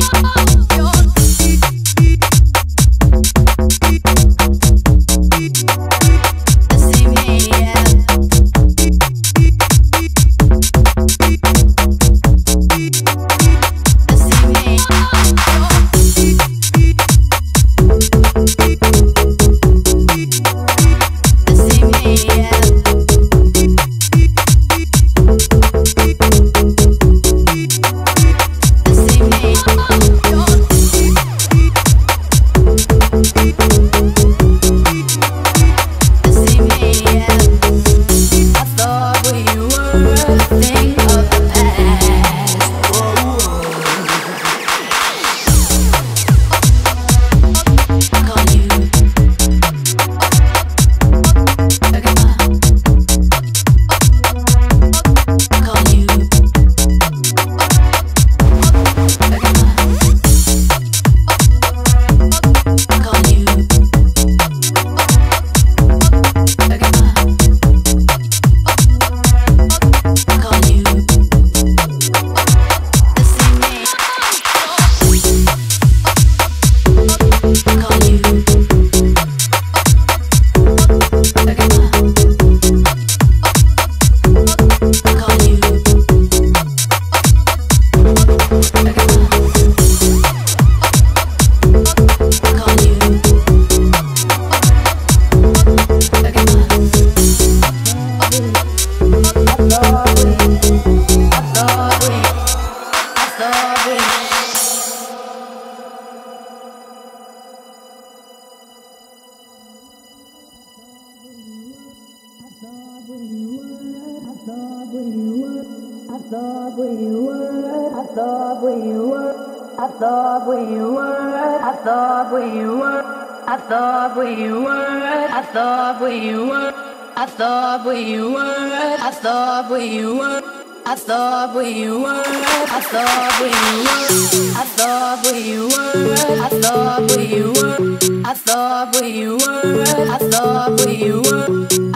Thank you. I thought where you were, I thought where you were.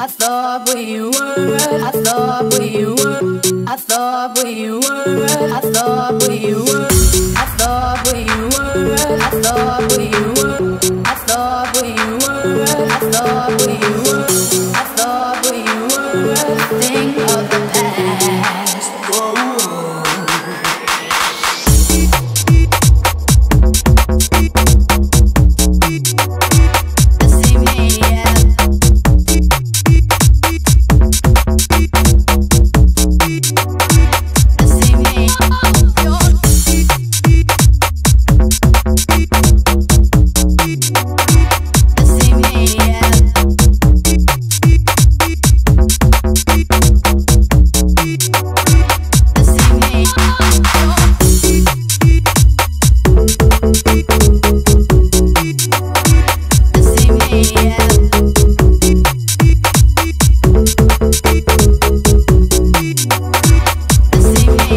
I thought we were, I thought we were, I thought we were, I thought we were, I thought we were, I thought we were, I thought we were, I thought we were, I thought we were,